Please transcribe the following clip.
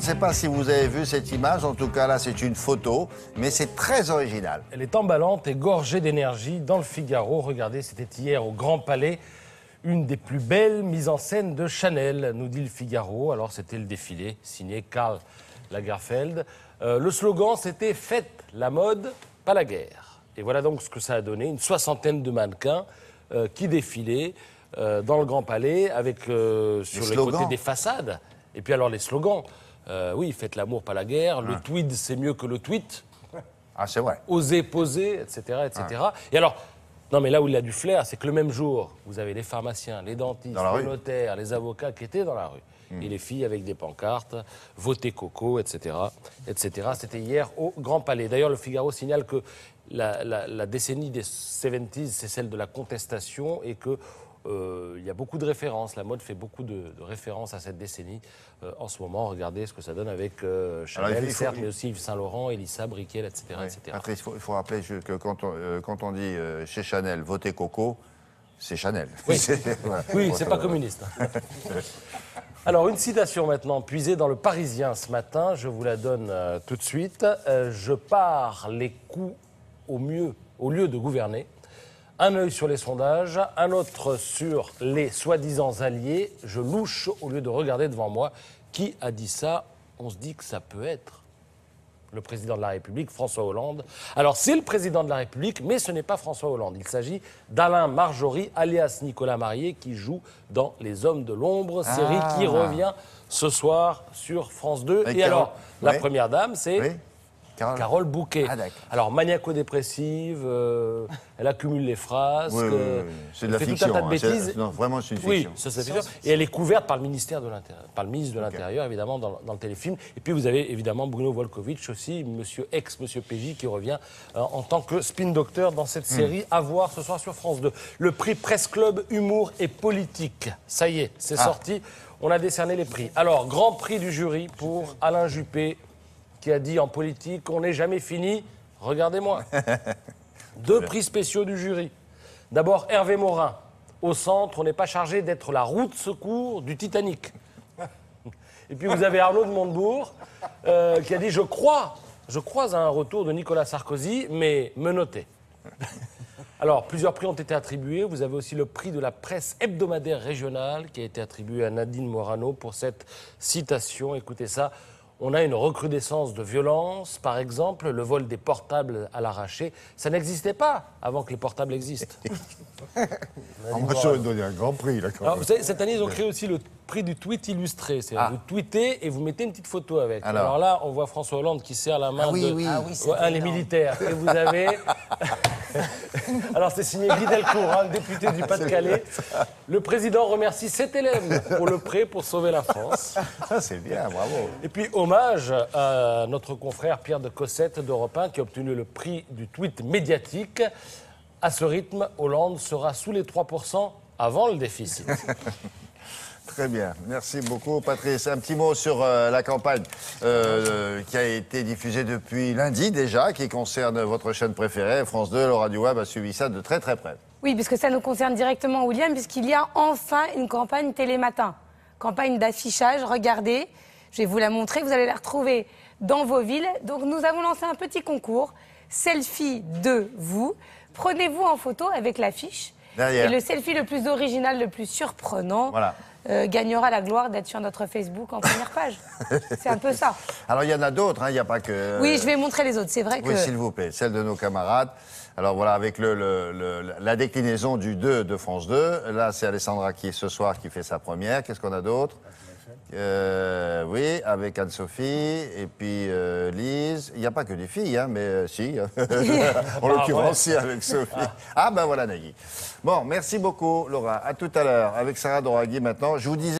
ne sais pas si vous avez vu cette image, en tout cas là c'est une photo, mais c'est très original. Elle est emballante et gorgée d'énergie dans le Figaro. Regardez, c'était hier au Grand Palais. Une des plus belles mises en scène de Chanel, nous dit le Figaro. Alors c'était le défilé, signé Karl Lagerfeld. Euh, le slogan c'était Faites la mode, pas la guerre. Et voilà donc ce que ça a donné, une soixantaine de mannequins euh, qui défilaient euh, dans le Grand Palais avec sur Les le côté des façades. Et puis alors les slogans. Euh, oui, faites l'amour, pas la guerre. Le tweed, c'est mieux que le tweet Ah c'est vrai. oser poser, etc., etc. Et alors, non, mais là où il a du flair, c'est que le même jour, vous avez les pharmaciens, les dentistes, Dans la les rue. notaires, les avocats qui étaient dans la rue. Et les filles avec des pancartes, votez Coco, etc., etc. C'était hier au Grand Palais. D'ailleurs, le Figaro signale que la, la- la décennie des 70s, c'est celle de la contestation et que euh, il y a beaucoup de références. La mode fait beaucoup de, de références à cette décennie. Euh, en ce moment, regardez ce que ça donne avec euh, Chanel, Alors, il faut- certes, mais aussi Yves Saint Laurent, Elissa, Briquet, etc., etc. Patrice, il faut, il faut rappeler que quand on, quand on dit chez Chanel, votez Coco, c'est Chanel. Oui. Voilà. Oui, c'est pas communiste. Alors, une citation maintenant, puisée dans le Parisien ce matin, je vous la donne tout de suite. Je pars les coups au mieux, au lieu de gouverner. Un œil sur les sondages, un autre sur les soi-disant alliés. Je louche au lieu de regarder devant moi. Qui a dit ça? On se dit que ça peut être le président de la République, François Hollande. Alors, c'est le président de la République, mais ce n'est pas François Hollande. Il s'agit d'Alain Marjorie, alias Nicolas Marié, qui joue dans Les Hommes de l'ombre, série Ah. qui revient ce soir sur France 2. Avec Et alors, la première dame, c'est Oui Carole Carole Bouquet. Ah, alors, maniaco-dépressive, euh, elle accumule les phrases. Oui, oui, oui, oui. C'est de la elle fait fiction. Tout un tas de hein. Bêtises. Non, vraiment, c'est une Oui, fiction. ça, c'est fiction. Et elle est couverte par le ministère de l'Intérieur, par le ministre de l'Intérieur, évidemment, dans, dans le téléfilm. Et puis vous avez évidemment Bruno Volkovitch aussi, monsieur ex, monsieur PJ, qui revient euh, en tant que spin docteur dans cette série à voir ce soir sur France 2. Le prix Presse Club Humour et Politique. Ça y est, c'est sorti. On a décerné les prix. Alors, grand prix du jury pour Alain Juppé, qui a dit en politique on n'est jamais fini. Regardez-moi. Deux prix spéciaux du jury. D'abord, Hervé Morin. Au centre, on n'est pas chargé d'être la roue de secours du Titanic. Et puis vous avez Arnaud de Montebourg euh, qui a dit Je crois, je crois à un retour de Nicolas Sarkozy, mais me notez. Alors, plusieurs prix ont été attribués. Vous avez aussi le prix de la presse hebdomadaire régionale qui a été attribué à Nadine Morano pour cette citation. Écoutez ça. On a une recrudescence de violence, par exemple, le vol des portables à l'arraché. Ça n'existait pas avant que les portables existent. Ah, moi, j'aurais donné un grand prix, là, quand Alors, même. vous savez, cette année, ils ont créé aussi le prix du tweet illustré. C'est-à-dire Ah. vous tweetez et vous mettez une petite photo avec. Alors. Alors, là, on voit François Hollande qui serre la main Ah oui, de oui. Ah Ouais, un des militaires. Et vous avez. Alors, c'est signé Guy Delcourt, hein, le député du Pas-de-Calais. Le président remercie sept élèves pour le prêt pour sauver la France. C'est bien, bravo. Et puis, hommage à notre confrère Pierre de Cossette d'Europe 1 qui a obtenu le prix du tweet médiatique. À ce rythme, Hollande sera sous les 3% avant le déficit. Très bien, merci beaucoup Patrice. Un petit mot sur euh, la campagne euh, qui a été diffusée depuis lundi déjà, qui concerne votre chaîne préférée, France 2. Laura Web a suivi ça de très très près. Oui, puisque ça nous concerne directement, William, puisqu'il y a enfin une campagne télématin. Campagne d'affichage, regardez, je vais vous la montrer, vous allez la retrouver dans vos villes. Donc nous avons lancé un petit concours, selfie de vous. Prenez-vous en photo avec l'affiche. Derrière. Et le selfie le plus original, le plus surprenant, Voilà. Euh, gagnera la gloire d'être sur notre Facebook en première page. C'est un peu ça. Alors il y en a d'autres, hein, il n'y a pas que... Oui, je vais montrer les autres. C'est vrai que... Oui, s'il vous plaît, celle de nos camarades. Alors voilà, avec le, le- le- la déclinaison du 2 de France 2. Là, c'est Alessandra qui, ce soir, qui fait sa première. Qu'est-ce qu'on a d'autre? Euh, Oui, avec Anne-Sophie et puis euh, Lise. Il n'y a pas que des filles, hein, mais euh, si. en l'occurrence, si, avec Sophie. Ah, ben voilà, Nagui. Bon, merci beaucoup, Laura. À tout à l'heure, avec Sarah Doraghi maintenant. Je vous disais.